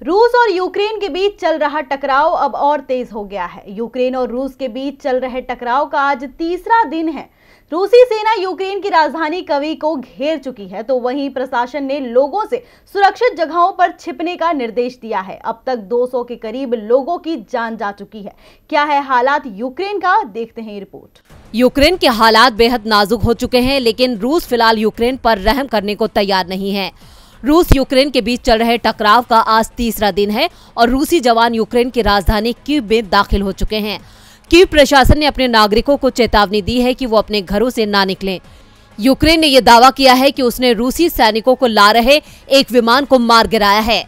रूस और यूक्रेन के बीच चल रहा टकराव अब और तेज हो गया है। यूक्रेन और रूस के बीच चल रहे टकराव का आज तीसरा दिन है। रूसी सेना यूक्रेन की राजधानी कवि को घेर चुकी है तो वहीं प्रशासन ने लोगों से सुरक्षित जगहों पर छिपने का निर्देश दिया है। अब तक 200 के करीब लोगों की जान जा चुकी है। क्या है हालात? यूक्रेन का देखते हैं रिपोर्ट। यूक्रेन के हालात बेहद नाजुक हो चुके हैं, लेकिन रूस फ़िलहाल यूक्रेन पर रहम करने को तैयार नहीं है। रूस यूक्रेन के बीच चल रहे टकराव का आज तीसरा दिन है और रूसी जवान यूक्रेन की राजधानी क्यूब में दाखिल हो चुके हैं। क्यूब प्रशासन ने अपने नागरिकों को चेतावनी दी है कि वो अपने घरों से ना निकलें। यूक्रेन ने यह दावा किया है कि उसने रूसी सैनिकों को ला रहे एक विमान को मार गिराया है।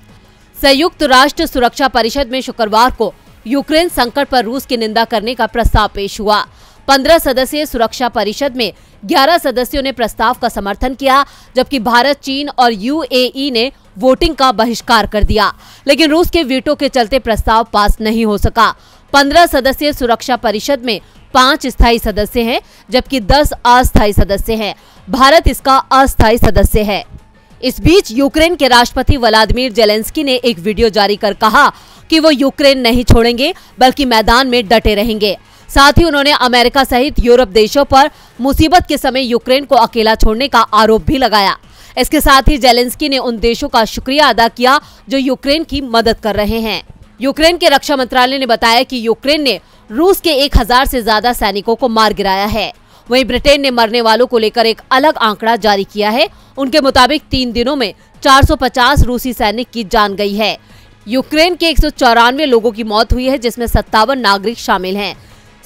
संयुक्त राष्ट्र सुरक्षा परिषद में शुक्रवार को यूक्रेन संकट पर रूस की निंदा करने का प्रस्ताव पेश हुआ। पंद्रह सदस्यीय सुरक्षा परिषद में 11 सदस्यों ने प्रस्ताव का समर्थन किया, जबकि भारत, चीन और यूएई ने वोटिंग का बहिष्कार कर दिया। लेकिन रूस के वीटो के चलते प्रस्ताव पास नहीं हो सका। पंद्रह सदस्यीय सुरक्षा परिषद में पाँच स्थायी सदस्य हैं, जबकि दस अस्थायी सदस्य हैं। भारत इसका अस्थायी सदस्य है। इस बीच यूक्रेन के राष्ट्रपति व्लादिमीर जेलेंस्की ने एक वीडियो जारी कर कहा कि वो यूक्रेन नहीं छोड़ेंगे, बल्कि मैदान में डटे रहेंगे। साथ ही उन्होंने अमेरिका सहित यूरोप देशों पर मुसीबत के समय यूक्रेन को अकेला छोड़ने का आरोप भी लगाया। इसके साथ ही जेलेंस्की ने उन देशों का शुक्रिया अदा किया जो यूक्रेन की मदद कर रहे हैं। यूक्रेन के रक्षा मंत्रालय ने बताया कि यूक्रेन ने रूस के 1000 से ज़्यादा सैनिकों को मार गिराया है। वहीं ब्रिटेन ने मरने वालों को लेकर एक अलग आंकड़ा जारी किया है। उनके मुताबिक तीन दिनों में 450 रूसी सैनिक की जान गई है। यूक्रेन के एक सौ चौरानवे लोगों की मौत हुई है, जिसमें सत्तावन नागरिक शामिल हैं।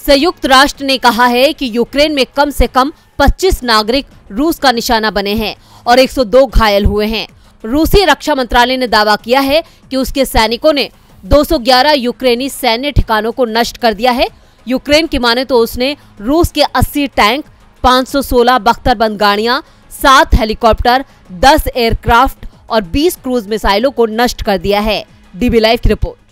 संयुक्त राष्ट्र ने कहा है कि यूक्रेन में कम से कम 25 नागरिक रूस का निशाना बने हैं और 102 घायल हुए हैं। रूसी रक्षा मंत्रालय ने दावा किया है कि उसके सैनिकों ने 211 यूक्रेनी सैन्य ठिकानों को नष्ट कर दिया है। यूक्रेन की माने तो उसने रूस के 80 टैंक 516 बख्तरबंद गाड़ियाँ सात हेलीकॉप्टर 10 एयरक्राफ्ट और 20 क्रूज मिसाइलों को नष्ट कर दिया है। डीबी लाइव की रिपोर्ट।